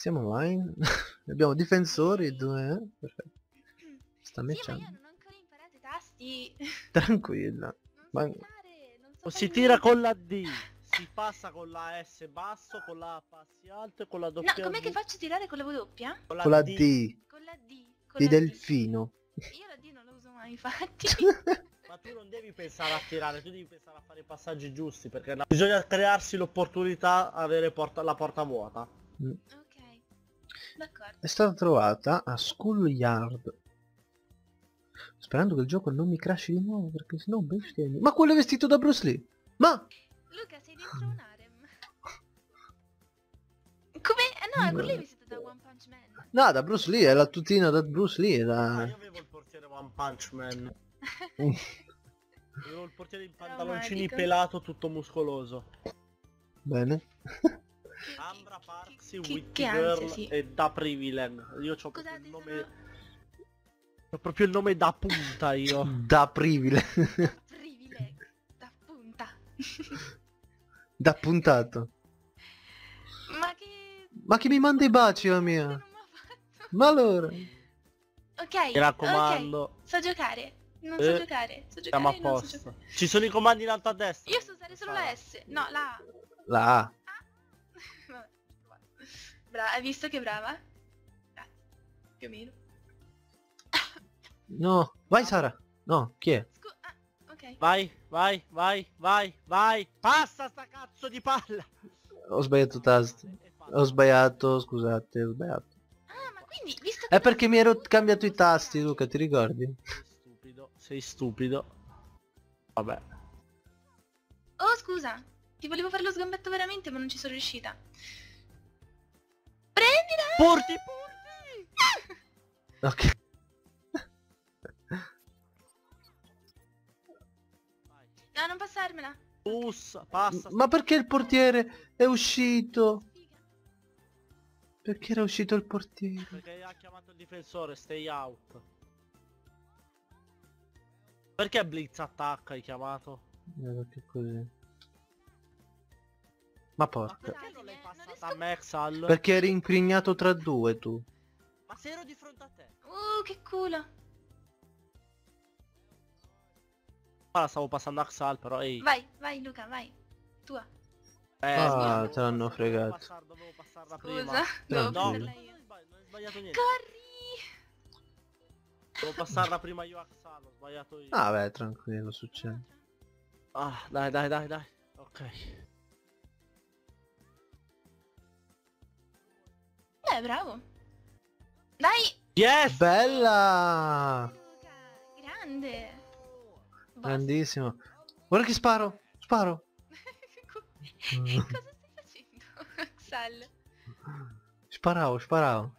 Siamo online. Abbiamo difensori due. eh? Perfetto. Sta Sì, ma matchando. io non ho ancora imparato i tasti. Tranquilla. Non Ma- fare, non so O si tira niente. con la D, si passa con la S basso, con la A passi alto e con la W. No, com'è che faccio tirare con la W? Con Con la D. Con la D. Con Di la D. delfino. Io la D non la uso mai, infatti. Ma tu non devi pensare a tirare, tu devi pensare a fare i passaggi giusti, perché no- bisogna crearsi l'opportunità avere porta- la porta vuota. Mm. ok. D'accordo. È stata trovata a Schoolyard. Sperando che il gioco non mi crashi di nuovo perché sennò bestemmio. Ma quello è vestito da Bruce Lee. Ma Luca, sei dentro un harem. Come? Eh no, quello è vestito da One Punch Man. no, da Bruce Lee, è la tutina da Bruce Lee, è Ah, da... io avevo il portiere One Punch Man. Avevo il portiere in pantaloncini Traumatico. pelato, tutto muscoloso. Bene. Ambra Parksi, che- Witty che ansia, Girl sì. e Da Privileg. Io ho proprio il nome... Ho proprio il nome da punta io. Da privile. privileg. Da punta. da puntato. Ma che... Ma chi mi manda i baci la mia? non mi ha fatto? Ma allora? Ok, Mi raccomando, ok. So giocare. Non Eh, so giocare. So siamo a giocare, non so posto. giocare. Ci sono i comandi in alto a destra. Io so usare solo la S. No, la A. La A. Brava, hai visto che brava? Grazie. Più o meno. No. Vai Sara. No, chi è? Scu- ah, ok. Vai, vai, vai, vai, vai. Passa sta cazzo di palla. Ho sbagliato tasto. Ho sbagliato, scusate, ho sbagliato. Ah, ma quindi, visto che... È perché mi ero cambiato i tasti, Luca, ti ricordi? Sei stupido, sei stupido. Vabbè. Oh, scusa. Ti volevo fare lo sgambetto veramente, ma non ci sono riuscita. Porti, porti! Ok. Vai. No, non passarmela. Ussa, passa. Ma perché il portiere è uscito? Perché era uscito il portiere? Perché ha chiamato il difensore, stay out. Perché Blitz attacca hai chiamato? Eh, perché così. Ma Ma porca. perché non l'hai Non passata a Maxal? Perché eri imprignato tra due tu. Ma se ero di fronte a te. Uh, che culo. Ora stavo passando a Axal, però ehi. Vai, vai Luca, vai. Tua. Eh, Ah, te l'hanno fregato. passare- Dovevo passarla Scusa, prima. No, prenderla non hai sbagliato niente. Corri! Devo passarla prima io a Axal, ho sbagliato io. Ah beh, tranquillo, succede. Ah, dai, dai, dai, dai. Ok. Bravo. Dai! Yes! Bella! Grande. Basta. Grandissimo. Guarda che sparo! Sparo! Cosa stai facendo, Xal? Sparavo, sparavo.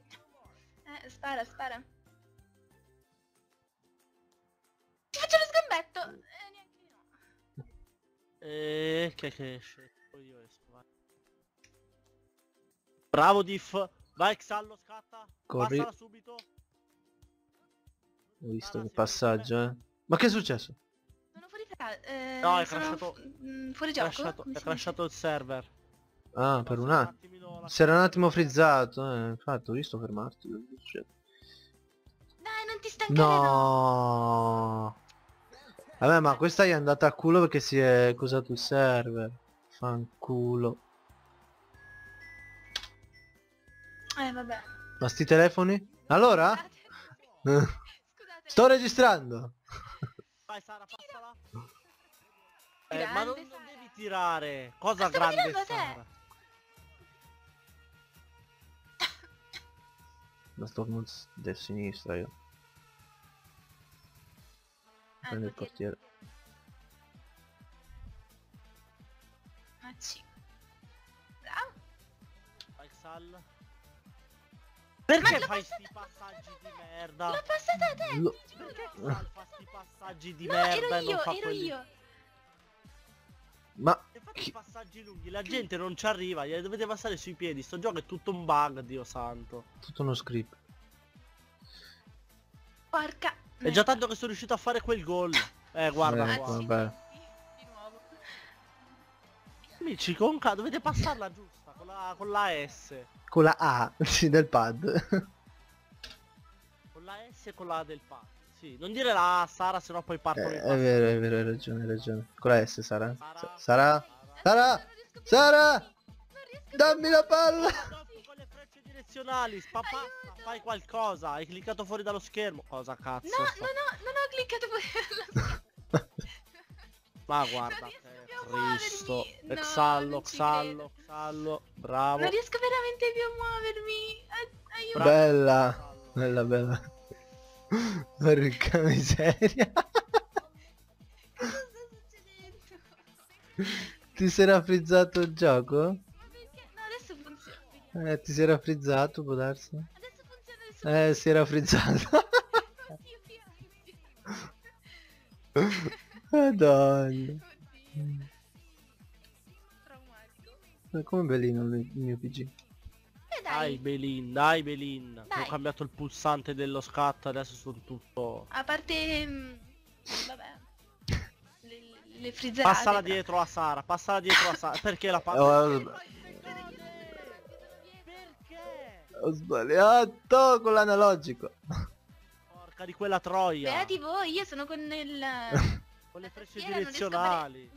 Eh, spara, spara. Ti faccio lo sgambetto! Eh, neanche io. E che che esce? Poi io esco, vai. Bravo Diff. Vai Xallo, scatta. Corri. Passala subito. Ho visto Ah, che passaggio, eh. Ma che è successo? Sono fuori. Eh, No, è crashato- mm, fuori gioco? crashato, è crashato il server. Ah, per un attimo. Si era un attimo frizzato, eh. Infatti, ho visto fermarti. Dai, non ti stancare, no. No. Vabbè, ma questa è andata a culo perché si è accusato il server. Fanculo. Eh, vabbè. Ma sti telefoni? Allora? Scusate. Scusate. Sto registrando. Vai Sara, passala. Eh, ma non, non devi tirare. Cosa Stavo grande. Sara? Ma sto del sinistra io. Ah, Prendo il portiere. Ah, sì. Bravo. Vai Xal. Ma Perché l'ho fai passata- sti passaggi di merda? L'ho passata a te! Lo-. Perché fa sti passaggi di No, merda ero e non io, fa ero quelli... io. Ma E fate passaggi lunghi, la gente non ci arriva, glieli dovete passare sui piedi, sto gioco è tutto un bug, dio santo. tutto uno script. Porca. È già tanto che sono riuscito a fare quel gol. Eh, guarda Eh, qua. vabbè. Amici, conca, dovete passarla giusta, con la, con la S. Con la A sì, del pad. Con la S e con la A del pad. Sì, non dire la A, Sara, sennò poi Eh, partono i è vero, è vero, hai ragione, hai ragione. Con la S, Sara? Sara. Sa- Sara? Sara? Non riesco più- Sara! Dammi la palla! Con le frecce direzionali, fai qualcosa, hai cliccato fuori dallo schermo. Cosa cazzo? No, sta- no, no, non ho cliccato fuori Ma guarda, Cristo. No, ci Xallo, Xallo, bravo. Non riesco veramente più a muovermi. Ai- Aiuto. Bravo. Bella! Xallo. Bella, bella. Porca miseria. Cosa sta succedendo? Ti si era frizzato il gioco? Ma perché? No, adesso funziona. vediamo. Eh, ti si era frizzato, può darsi? Adesso funziona, adesso Eh, si era frizzato. Madonna. Come bellino il mio PG. Eh Dai dai, Belin, dai Belin. Dai. Ho cambiato il pulsante dello scatto, adesso sono tutto... a parte... mm, Vabbè. Le, le frizzerate. Passala però. dietro a Sara, passala dietro a Sara. Perché la Oh, palla? Perché? Ho sbagliato con l'analogico. Porca di quella troia. Beati voi, io sono con il... Con le frecce direzionali.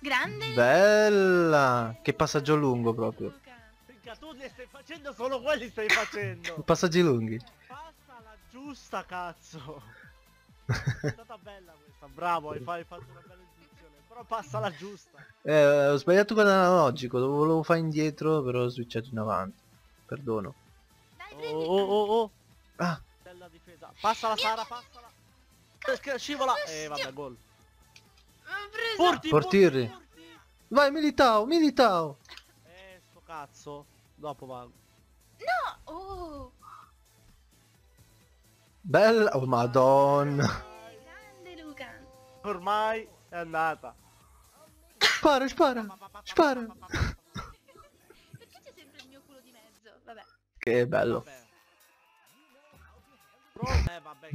Grande. Bella! Che passaggio lungo proprio. Tu ne stai facendo solo quelli stai facendo. Passaggi lunghi. Passa la giusta cazzo. È stata bella questa, bravo, hai fa- hai fatto una bella intuizione. Però passa la giusta. Eh, ho sbagliato con l'analogico, lo volevo fare indietro, però ho switchato in avanti. Perdono. Dai, Oh prendi. oh oh oh. Ah, Bella difesa. Passa la Sara, passala. Perché scivola. Eh vabbè, gol. Porti, Portieri. porti, porti. vai Militao, Militao! Eh, sto cazzo. Dopo va. No. Oh. Bella, oh madonna. Grande Luca. Ormai è andata. Spara, spara, spara. Perché c'è sempre il mio culo di mezzo? Vabbè. Che bello. Vabbè. Pro- eh vabbè,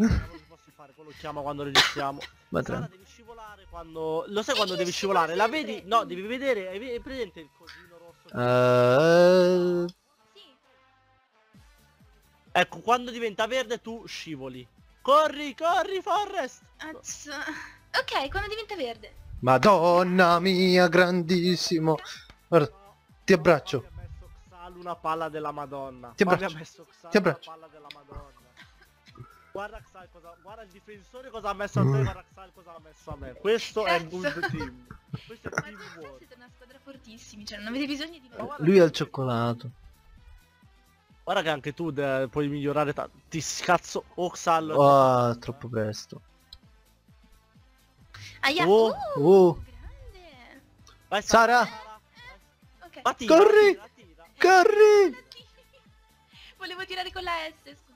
fare? Quello chiama quando registriamo. Ma Sara devi scivolare quando... Lo sai quando devi scivolare? La vedi? No, devi vedere, hai hai presente il cosino rosso? Sì. Ecco, quando diventa verde tu scivoli. Corri, corri, Forrest! Azz. Ok, quando diventa verde. Madonna mia, grandissimo. Guarda, No, ti abbraccio. una palla della Madonna. Ti abbraccio. Ti abbraccio. Guarda Xal cosa... Guarda il difensore cosa ha messo a te, guarda Xal cosa ha messo a me. Questo è il. Good Team. Questo è Ma Team voi Work. siete una squadra fortissimi, cioè non avete bisogno di Ma me. Lui ha il cioccolato. Guarda che anche tu eh, puoi migliorare tanto. Ti scazzo oh Xal. Oh, troppo presto. Aia. Oh, uh, oh. grande. Vai Sara. Ok. Ma tira, Corri. tira, tira. Corri! Volevo tirare con la S, scusate.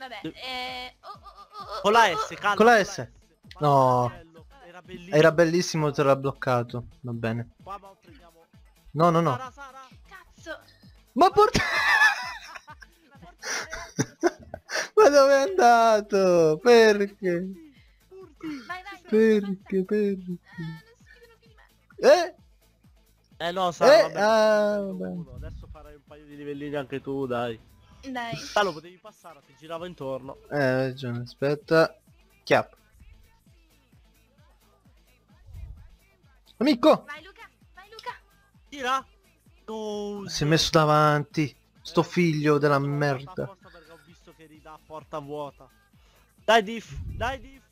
Vabbè, eh... oh, oh, oh, oh, Con la oh, S, oh. calma. Con la S. No. Era bellissimo. Era bellissimo, te l'ha bloccato. Va bene. Qua ma prendiamo. No, no, no. Sara, Sara. Cazzo. Ma porta... Ma dove è andato? Perché? Vai, vai. Perché? Perché? Non si vedono più di me. Eh? Eh no, Sara, Eh, vabbè, ah, vabbè. Adesso farai un paio di livellini anche tu, dai. Dai. Ah, lo potevi passare, ti girava intorno. Eh, hai ragione, aspetta. Chiap. Amico! Vai Luca, vai Luca. Tira. No, Si è messo davanti. Sto Eh, figlio della merda. perché ho visto che ridà a porta vuota. Dai Diff, dai Diff.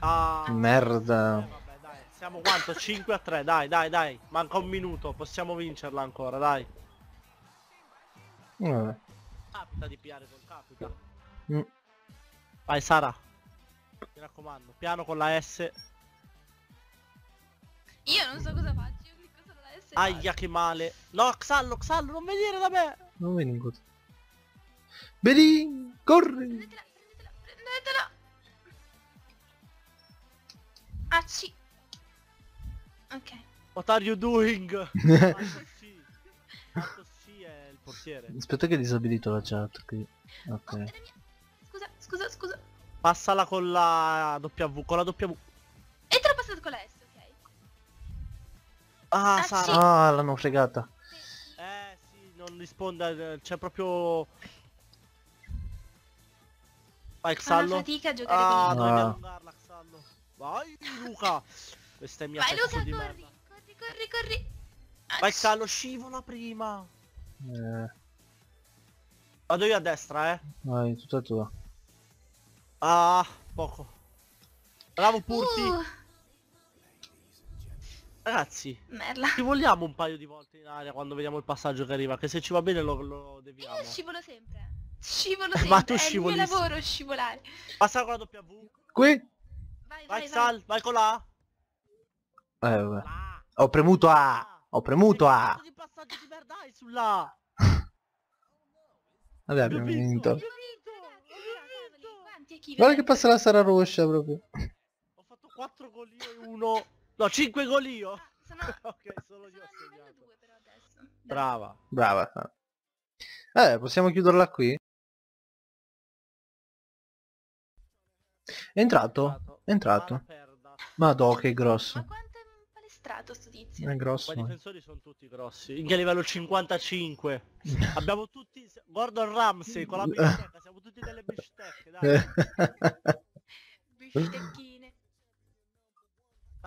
Ah, Ah. Merda. Eh, vabbè, dai. Siamo quanto? 5 a 3, dai, dai, dai. Manca un minuto, possiamo vincerla ancora, dai. Vabbè. Capita di piare col capita. Mm. Vai Sara. Mi raccomando, piano con la S. io non so cosa faccio, io clicco solo la S. Aia che male. No, Xallo, Xallo, non venire da me. Non vengo. Belin, corri! Prendetela, prendetela, prendetela. Ah, sì. Ok. What are you doing? Alto sì. Il portiere. Aspetta che disabilito la chat qui. Oh, Ok. mia. Scusa, scusa, scusa. Passala con la W, con la W. E te l'ho passato con la Ah, Ah, Sara. sì. Ah, l'hanno fregata. Eh sì, non risponde, eh, c'è proprio... Vai Fa Xallo. fatica a giocare Ah, con Ah. allungarla Xallo. Vai Luca. Questa è mia Vai Luca, di corri, merda. corri, corri, corri. Ah, Vai Xallo, scivola prima. Eh, Vado io a destra, eh. vai, tutta tua. Ah, poco. Bravo Purti. Uh, Ragazzi, merda. ci vogliamo un paio di volte in aria quando vediamo il passaggio che arriva, che se ci va bene lo, lo deviamo. Io scivolo sempre. Scivolo Ma sempre. tu è scivoli il mio lavoro scivolare. Passa con la W. Qui? Vai, Vai vai, vai. Xal, vai con la A. Eh, vabbè. La. Ho premuto A. Ho premuto A. di passaggio di merda hai sulla Vabbè, abbiamo vinto. Guarda che passa la Sara Roscia proprio. Ho fatto 4 gol io e uno... No, 5 gol io. Sono, ok, solo io ho segnato. 2 però adesso. Dai. Brava. Brava. Eh, possiamo chiuderla qui? È entrato? È entrato. Madò, che grosso. Palestrato sto tizio? È grosso. Ma i eh. difensori sono tutti grossi. In che livello 55? Abbiamo tutti... Gordon Ramsey con la bistecca. Siamo tutti delle bistecche, dai. Bistecchine.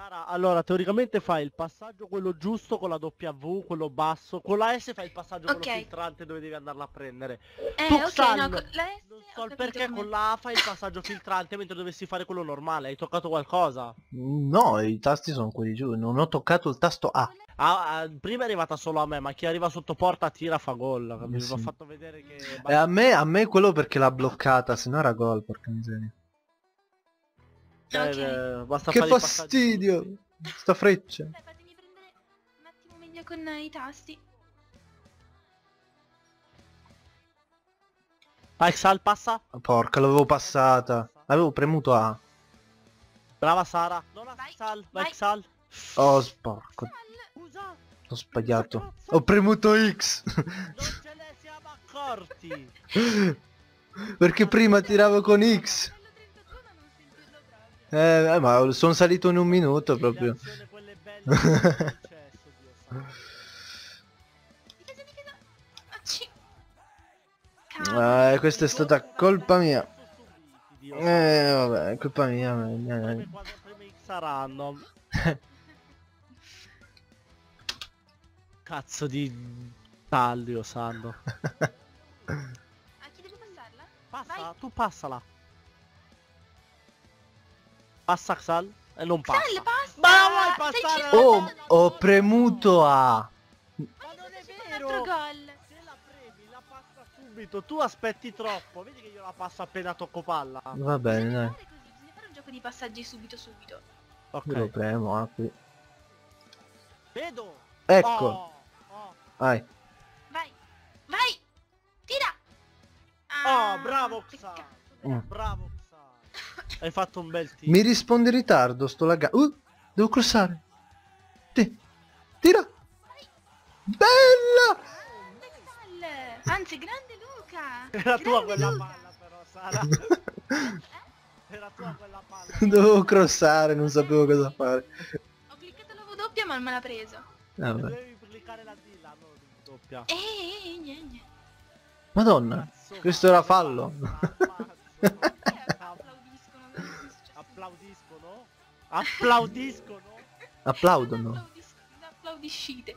Sara, allora teoricamente fai il passaggio quello giusto con la W, quello basso, con la S fai il passaggio Ok. quello filtrante dove devi andarla a prendere. Eh, Tu, ok, Xal, no, S Non so il perché come- con la A fai il passaggio filtrante mentre dovessi fare quello normale, hai toccato qualcosa? No, i tasti sono quelli giù. Non ho toccato il tasto A. Ah, ah, prima è arrivata solo a me, ma chi arriva sotto porta tira fa gol. Mi sì. ho fatto vedere che... E a me, a me quello perché l'ha bloccata, se no era gol, porca miseria. Cioè, Ok. eh, basta Che fastidio! Sta freccia. Dai, fatemi prendere un attimo meglio con i tasti. Vai Xal, passa. Porca, l'avevo passata. Avevo premuto A. Brava Sara. Non a Vai, Xal, vai vai. Xal. Oh, sporco. Scusa, Ho sbagliato. Ho premuto X. non ce ne siamo accorti. perché prima tiravo con X. Eh, eh, ma sono salito in un minuto proprio. Eh, questa è stata colpa mia. Eh, vabbè, colpa mia. saranno. Cazzo di taglio, Sando. A chi devo passarla? Passa, Vai. tu passala. Passa Xal e non passa. Sal, basta! Ma la vuoi passare? cinque Oh, ho premuto A. Ma non è C'è un vero! altro gol. Se la premi, la passa subito. Tu aspetti troppo. Vedi che io la passo appena tocco palla. Va bene, Bisogna dai. fare così, bisogna fare un gioco di passaggi subito subito. Ok. Io lo premo A qui. Vedo. Ecco. Oh, oh. Vai. Vai! Vai! Tira! Ah, Oh, bravo Xa. peccato. Mm. Bravo Xa. Hai fatto un bel tiro. Mi risponde in ritardo, sto laggando. Uh, devo crossare. Ti. Tira. Bella! Grande Xal! Anzi, grande Luca! Era tua Grande quella Luca! palla però, Sara. Era tua quella palla. Dovevo crossare, non sapevo cosa fare. Ho cliccato la V doppia ma non me l'ha preso. Vabbè. Devi cliccare la D, la non doppia. Eh, eh, eh, eh, eh. Madonna. Cazzo, questo era fallo. Ammazzo. Eh, Applaudiscono. cosa è successo? Applaudiscono? Applaudono. Applaudis- Applaudiscite.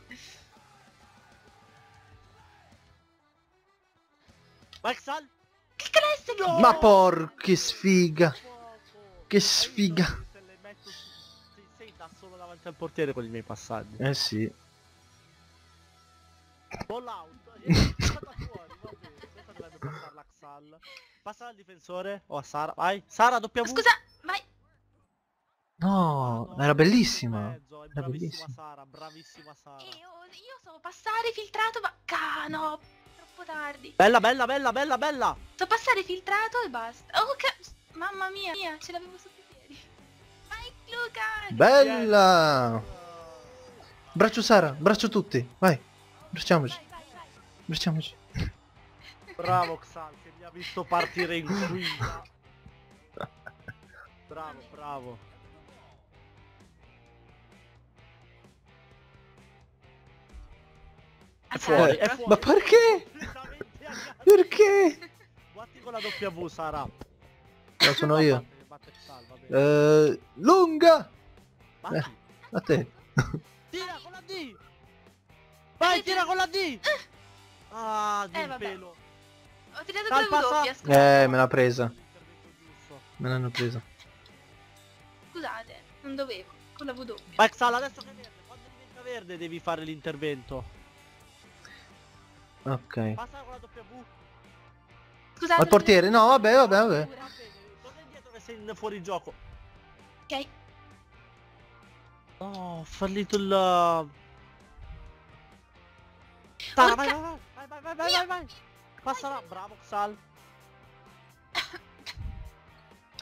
Maxal? Che No! Ma por... che sfiga. Che sfiga. Se le metto su... Sei, da solo davanti al portiere con i miei passaggi. Eh sì. Ball out. Xal. Passa al difensore o a Sara. Vai. Sara, W. Scusa. No, era bellissima. Era bravissima bellissima. Sara, bravissima Sara. Io, io so passare filtrato ma... Ca, no, troppo tardi. Bella, bella, bella, bella, bella. So passare filtrato e basta. Oh, ca... Mamma mia, mia, ce l'avevo sotto i piedi. Vai, Luca! Bella! Braccio Sara, braccio tutti. Vai. Bracciamoci. Vai, vai, vai. Bracciamoci. Bravo Xal che mi ha visto partire in guida. Bravo, bravo. A fuori, caso, è fuori. Ma perché? Perché? Guardi con la W, Sara. No, sono io. Batte, batte. Eh, lunga! Batti. eh. A te. Tira con la D! Vai, tira con la D! Ah, di Eh, pelo. Ho tirato Dal con la scusa. Eh, me l'ha presa. Me l'hanno presa. Scusate, non dovevo. Con la W. Vai, Xal, adesso che è verde. Quando diventa verde devi fare l'intervento. Ok. Passa con la W. Scusate. Al portiere? No, vabbè, vabbè, vabbè. Torna indietro che sei in fuori gioco. Ok. No, ho fallito il... Tara, vai, Porca- vai, vai, vai, vai, vai, vai, vai. Passa là, bravo Xal.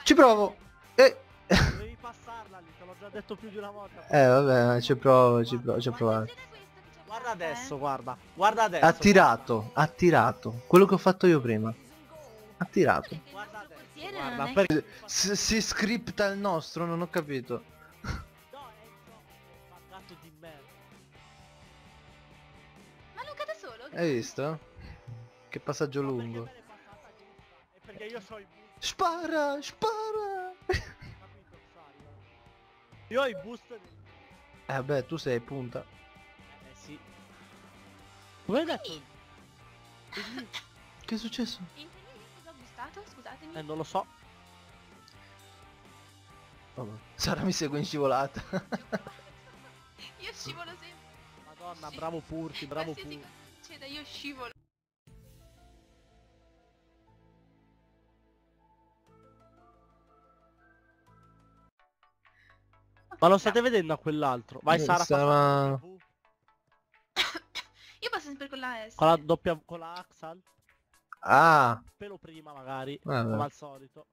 Ci provo. Eh. Devi passarla lì, te l'ho già detto più di una volta. Eh, vabbè, ci provo, ci provo, ci ho provato. Guarda eh. adesso, guarda. Guarda adesso. Ha tirato, ha tirato. Quello che ho fatto io prima. Ha tirato. Perché Guarda adesso, guarda, perché- Si, si scripta il nostro, non ho capito. No, è buggato di merda. Ma Luca da solo? Hai visto? Che passaggio No, perché lungo. È perché io so i boost, Spara, spara. capito? Io ho i boost. Eh vabbè, tu sei punta. Sì. Come hai detto? Che è successo? In che linea cosa ho gustato? Scusatemi. Eh, non lo so. Vabbè. Sara mi segue in scivolata. Io scivolo sempre. Madonna, Sì. bravo Purti, bravo Purti. cosa succeda, io scivolo. Ma lo state vedendo a quell'altro? Vai Eh, Sara, stava- sempre con la S. con la doppia con la Axal. Ah, Pelo prima magari, Vabbè. come al solito.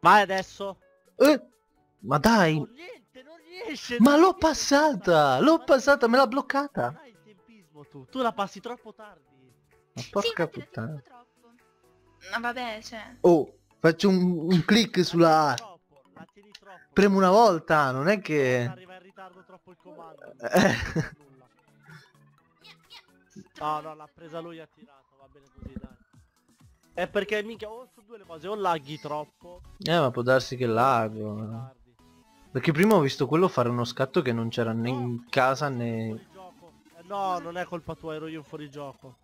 Vai adesso. eh, ma dai, Oh, niente, non riesce. ma non l'ho passata, l'ho passata, me l'ha Non bloccata. hai il tempismo tu. Tu la passi troppo tardi. Ma Sì, porca tiro puttana. Ma vabbè, cioè. Oh, faccio un, un click sulla La troppo, troppo. Premo una volta, non è Non che... Ritardo troppo il comando. Eh. Nulla. No, no, l'ha presa lui e ha tirato, va bene così, dai. È perché minchia, o su due le cose, o laghi troppo. Eh, ma può darsi che lago. eh. tardi. Perché prima ho visto quello fare uno scatto che non c'era né in casa né... Fuori gioco. Eh, no, non è colpa tua, ero io fuori gioco.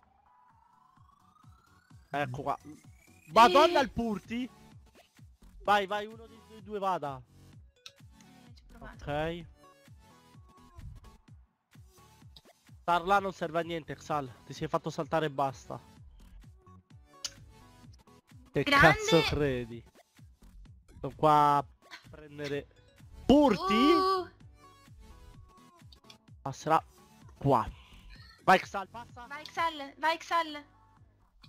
Ecco qua. Madonna il Purti! Vai, vai, uno dei due vada. Eh. Ok. Star là non serve a niente, Xal. Ti sei fatto saltare e basta. Che Grande. cazzo credi? Sto qua a prendere... Purti? Uh, Passerà qua. Vai Xal, passa. vai Xal, vai Xal.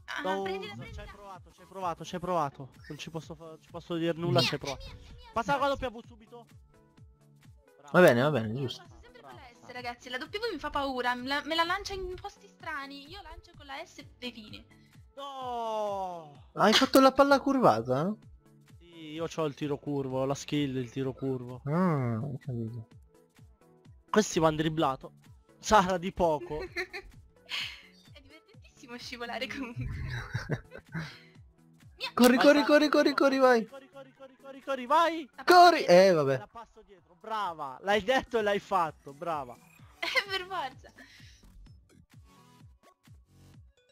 Ah, No, prendila, ci prendila. hai provato, ci hai provato, ci hai provato. Non ci posso, ci posso dire nulla, ci hai provato. Passa la W subito. Bravo. Va bene, va bene, giusto. Ragazzi. La W mi fa paura. Me la, me la lancia in posti strani. Io lancio con la S dei fini. No! Hai fatto la palla curvata? Sì, io ho il tiro curvo, la skill del tiro curvo. Ah, ho capito. Questi mi hanno dribblato. Sara di poco. È divertentissimo scivolare comunque. Corri, corri, corri, corri, corri, vai. Corri, corri, corri, corri, corri, vai! Corri! Eh, vabbè. Brava! L'hai detto e l'hai fatto, brava! Eh, per forza.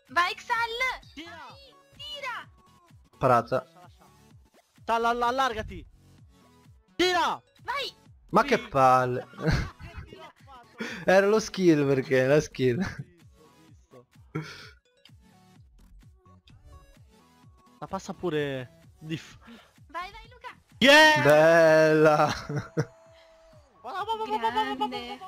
Vai Xal! Tira! Vai, tira! Parata. Lascia, lascia. Salla, alla- allargati! Tira! Vai! Ma che Sì. palle. Era lo skill perché, la skill. Visto, visto. La passa pure... Diff. Vai, vai Luca! Yeah! Bella. Grande.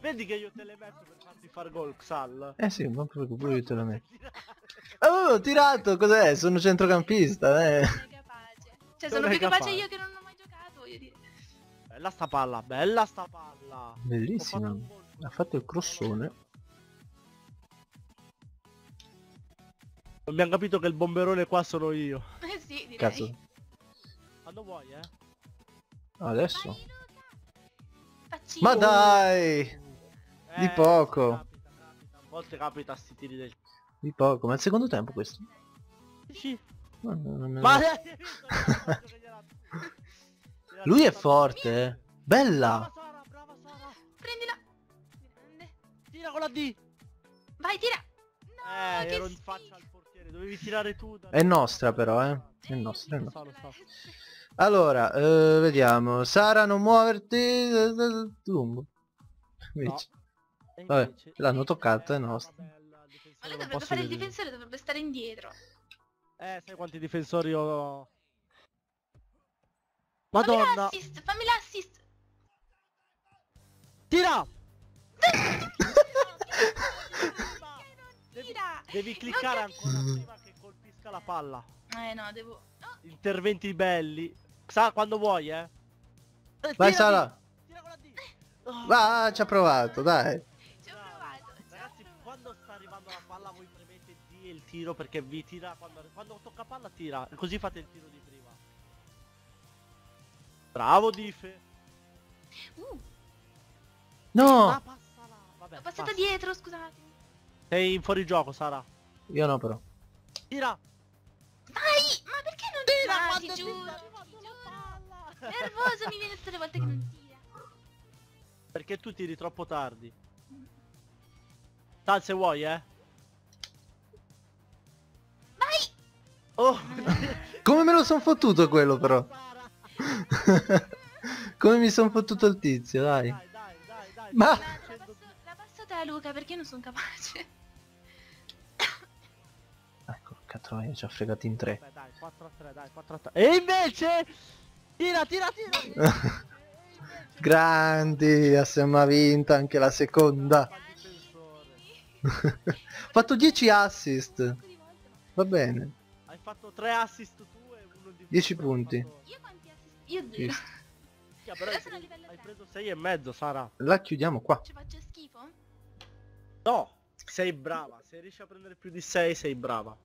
Vedi che io te le metto per farti far gol, Xal. Eh sì, ma proprio pure io te la metto. Oh, ho tirato, cos'è? Sono centrocampista, eh. Cioè sono più capace io che non ho mai giocato, voglio dire. Bella sta palla, bella sta palla. Bellissima. Ha fatto il crossone. Abbiamo capito che il bomberone qua sono io. Eh sì, direi. Cazzo. Quando vuoi, eh? Adesso. Ma dai! Di Eh, poco. Capita, capita. A volte capita sti tiri del... Di poco, ma è il secondo tempo questo? Sì. Ma non- non- Ma Lui è forte, eh. Bella! Brava Sara, brava Sara. Prendila. Tira con la D. Vai, tira. No, Eh, che ero in faccia al portiere, dovevi tirare tu. dai. È nostra però, eh. È Eh, nostra, è nostra. Lo so, lo so. Allora, eh, vediamo. Sara, non muoverti. Lungo. Invece. E Vabbè, l'hanno toccata, è nostra. vabbè, il difensore Ma lui non dovrebbe fare il difensore, dovrebbe stare indietro. Eh, sai quanti difensori ho... Fammi Madonna! l'assist, fammi l'assist. Tira! devi, Tira. devi cliccare ancora prima che colpisca la palla. Eh no, devo... No, Interventi belli. Sa quando vuoi, eh? Eh, Vai! Sara. Tira con la D. Oh, Va, ci ha provato, dai. ci ho provato. ho Ragazzi, provato. quando sta arrivando la palla voi premete D e il tiro perché vi tira quando, quando tocca palla tira. Così fate il tiro di prima. Bravo Dife. Uh, No, Ah, passala. Vabbè, l'ho passata passa. dietro, scusate. Sei in fuorigioco, Sara. io no però. Tira. Dai, ma perché non Tira tira? quando ti ti giuro, ti. Nervoso mi viene tutte le volte che non tira. Perché tu tiri troppo tardi. Tal se vuoi, eh. Vai! Oh. Come me lo son fottuto quello però? Come mi son fottuto il tizio, dai. Dai, dai, dai, dai. Ma- La, passo, la passo te a Luca perché non sono capace. Catroia, ci ha fregato in tre. Vabbè, dai, 4 a 3, dai, 4 a 3. E invece... Tira, tira, tira. Grandi, ha vinta anche la seconda. Fatto 10 assist. Va bene. Hai fatto 3 assist tu e uno di 10 punti. Io quanti assist? Io zero. Giusto. Yeah, però hai Adesso hai tre. preso 6 e mezzo, Sara. La chiudiamo qua. Ci faccio schifo? No, sei brava. Se riesci a prendere più di 6 sei brava.